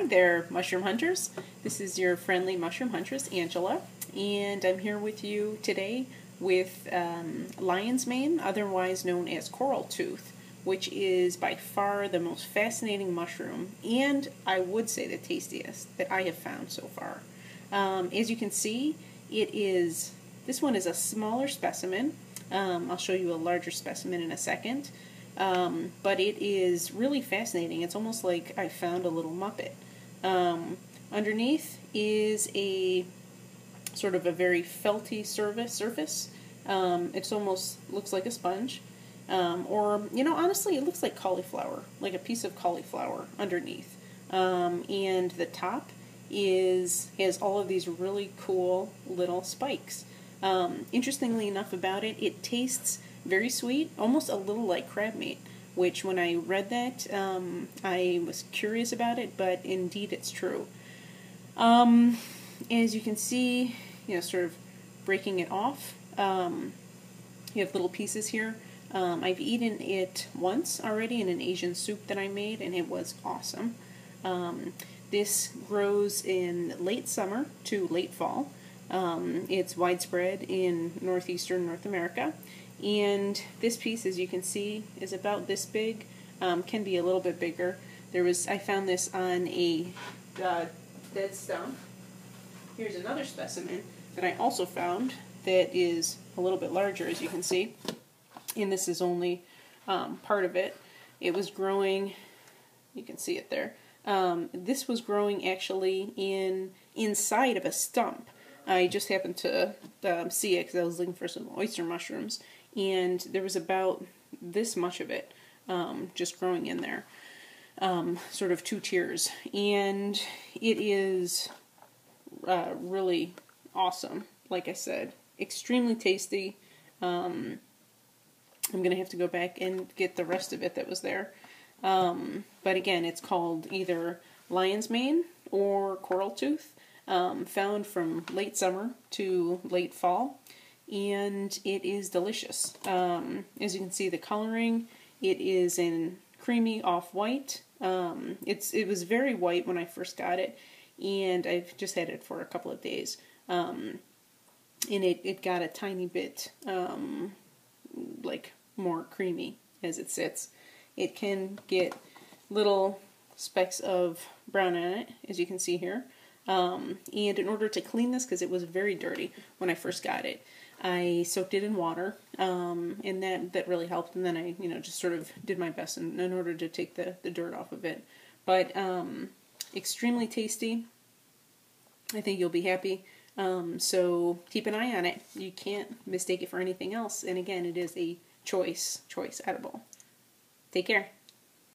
Hi there, mushroom hunters. This is your friendly mushroom huntress, Angela, and I'm here with you today with um, lion's mane, otherwise known as coral tooth, which is by far the most fascinating mushroom, and I would say the tastiest that I have found so far. Um, as you can see, it is this one is a smaller specimen. Um, I'll show you a larger specimen in a second. Um, but it is really fascinating. It's almost like I found a little Muppet. Um, underneath is a sort of a very felty surface. surface. Um, it almost looks like a sponge. Um, or, you know, honestly, it looks like cauliflower, like a piece of cauliflower underneath. Um, and the top is has all of these really cool little spikes. Um, interestingly enough about it, it tastes very sweet, almost a little like crab meat. Which, when I read that, um, I was curious about it, but indeed it's true. Um, as you can see, you know, sort of breaking it off. Um, you have little pieces here. Um, I've eaten it once already in an Asian soup that I made, and it was awesome. Um, this grows in late summer to late fall. Um, it's widespread in northeastern North America, and this piece, as you can see, is about this big, um, can be a little bit bigger. There was, I found this on a uh, dead stump. Here's another specimen that I also found that is a little bit larger, as you can see. And this is only um, part of it. It was growing, you can see it there. Um, this was growing actually in inside of a stump. I just happened to um, see it because I was looking for some oyster mushrooms, and there was about this much of it um, just growing in there, um, sort of two tiers, and it is uh, really awesome. Like I said, extremely tasty. Um, I'm gonna have to go back and get the rest of it that was there. Um, but again, it's called either lion's mane or coral tooth, um, found from late summer to late fall and it is delicious. Um, as you can see, the coloring it is in creamy off white. Um, it was very white when I first got it, and I've just had it for a couple of days. Um, and it it got a tiny bit um, like more creamy as it sits. It can get little specks of brown in it, as you can see here. Um, and in order to clean this, because it was very dirty when I first got it, I soaked it in water, um, and that that really helped. And then I, you know, just sort of did my best in, in order to take the the dirt off of it. But um, extremely tasty. I think you'll be happy. Um, so keep an eye on it. You can't mistake it for anything else. And again, it is a choice choice edible. Take care.